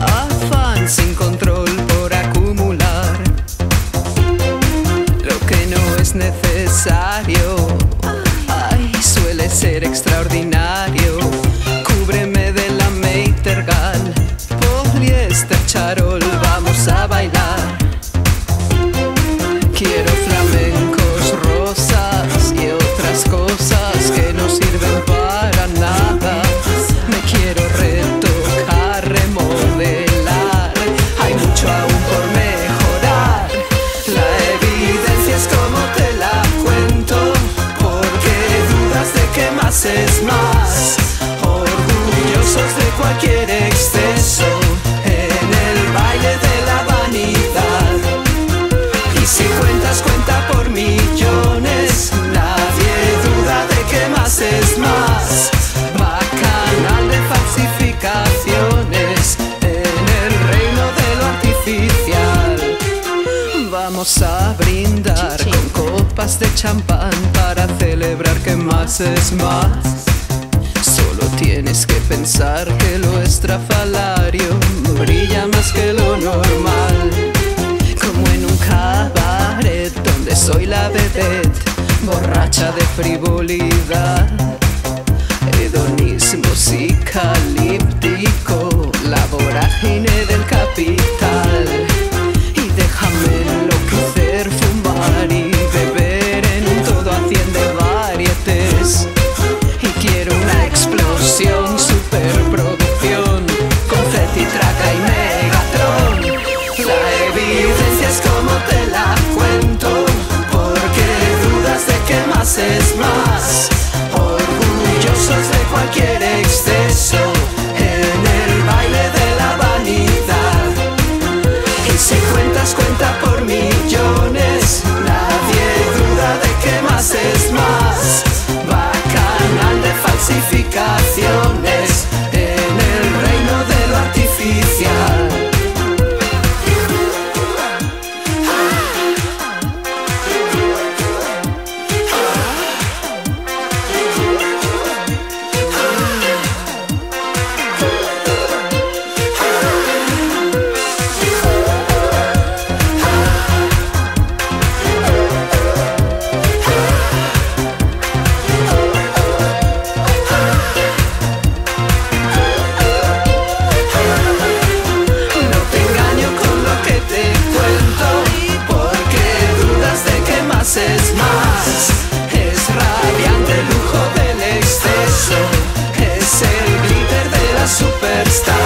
Afán sin control por acumular lo que no es necesario. Ay, suele ser extraordinario. De que más es más. Orgullosos de cualquier exceso. En el baile de la vanidad. Y si cuentas, cuenta por millones. Nadie duda de que más es más. Bacanal de falsificaciones en el reino de lo artificial. Vamos a brindar con copas de champán para celebrar que más es más. Solo tienes que pensar que lo estrafalario brilla más que lo normal. Como en un cabaret donde soy la vedette, borracha de frivolidad. Hedonismo psicalíptico, la vorágine del. superstar.